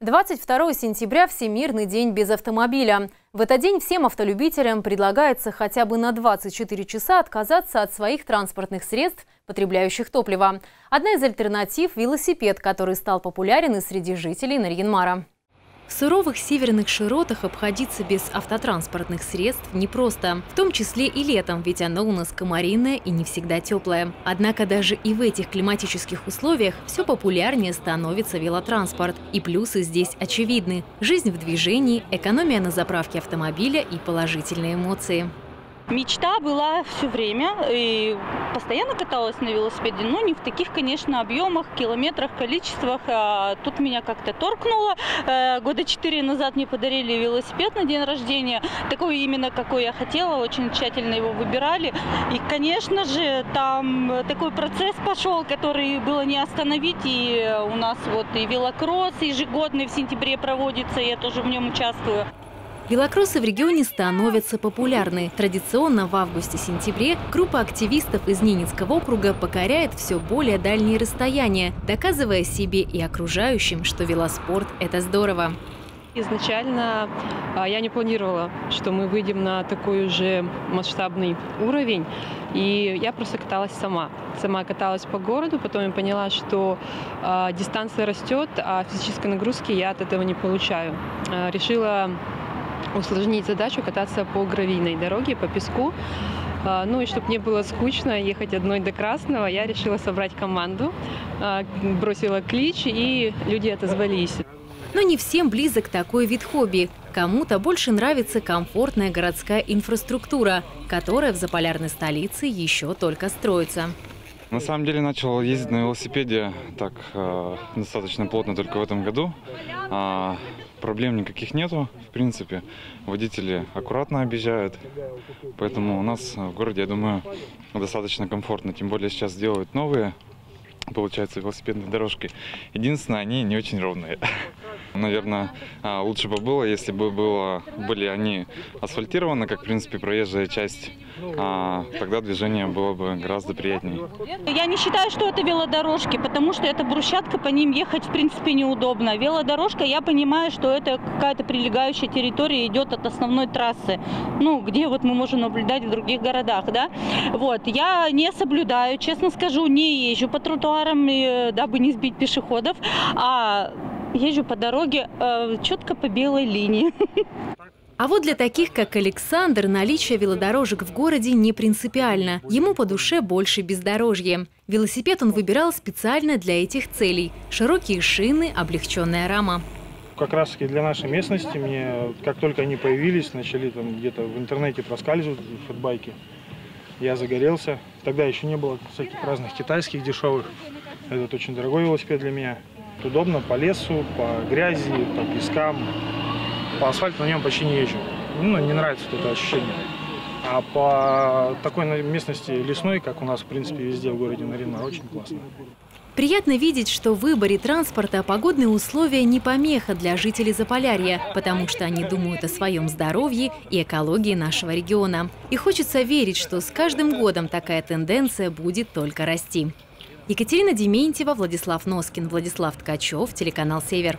22 сентября – Всемирный день без автомобиля. В этот день всем автолюбителям предлагается хотя бы на 24 часа отказаться от своих транспортных средств, потребляющих топливо. Одна из альтернатив – велосипед, который стал популярен и среди жителей Нарьинмара. В суровых северных широтах обходиться без автотранспортных средств непросто, в том числе и летом, ведь оно у нас комаринное и не всегда теплое. Однако даже и в этих климатических условиях все популярнее становится велотранспорт. И плюсы здесь очевидны. Жизнь в движении, экономия на заправке автомобиля и положительные эмоции. Мечта была все время и постоянно каталась на велосипеде, но не в таких, конечно, объемах, километрах, количествах. А тут меня как-то торкнуло. Э, года четыре назад мне подарили велосипед на день рождения, такой именно, какой я хотела, очень тщательно его выбирали. И, конечно же, там такой процесс пошел, который было не остановить. И у нас вот и велокросс ежегодный в сентябре проводится, я тоже в нем участвую. Велокроссы в регионе становятся популярны. Традиционно в августе-сентябре группа активистов из Ненецкого округа покоряет все более дальние расстояния, доказывая себе и окружающим, что велоспорт – это здорово. Изначально а, я не планировала, что мы выйдем на такой уже масштабный уровень. И я просто каталась сама. Сама каталась по городу, потом я поняла, что э, дистанция растет, а физической нагрузки я от этого не получаю. Э, решила усложнить задачу кататься по гравийной дороге, по песку. А, ну и чтобы не было скучно ехать одной до Красного, я решила собрать команду, а, бросила клич, и люди отозвались. Но не всем близок такой вид хобби. Кому-то больше нравится комфортная городская инфраструктура, которая в заполярной столице еще только строится. На самом деле начал ездить на велосипеде так э, достаточно плотно только в этом году. А, проблем никаких нету, в принципе. Водители аккуратно объезжают, поэтому у нас в городе, я думаю, достаточно комфортно. Тем более сейчас делают новые, получается, велосипедные дорожки. Единственное, они не очень ровные. Наверное, а, лучше бы было, если бы было, были они асфальтированы, как, в принципе, проезжая часть а, тогда движение было бы гораздо приятнее. Я не считаю, что это велодорожки, потому что это брусчатка, по ним ехать в принципе неудобно. Велодорожка, я понимаю, что это какая-то прилегающая территория идет от основной трассы, ну, где вот мы можем наблюдать в других городах, да. Вот, я не соблюдаю, честно скажу, не езжу по тротуарам, дабы не сбить пешеходов, а езжу по дороге э, четко по белой линии. А вот для таких, как Александр, наличие велодорожек в городе не принципиально. Ему по душе больше бездорожье. Велосипед он выбирал специально для этих целей. Широкие шины, облегченная рама. Как раз таки для нашей местности мне, как только они появились, начали там где-то в интернете проскальзывать фэтбайки. Я загорелся. Тогда еще не было всяких разных китайских дешевых. Этот очень дорогой велосипед для меня. Удобно по лесу, по грязи, по пескам по асфальту на нем почти не езжу. Ну, не нравится это ощущение. А по такой местности лесной, как у нас, в принципе, везде в городе Наринмар, очень классно. Приятно видеть, что в выборе транспорта погодные условия не помеха для жителей Заполярья, потому что они думают о своем здоровье и экологии нашего региона. И хочется верить, что с каждым годом такая тенденция будет только расти. Екатерина Дементьева, Владислав Носкин, Владислав Ткачев, телеканал «Север».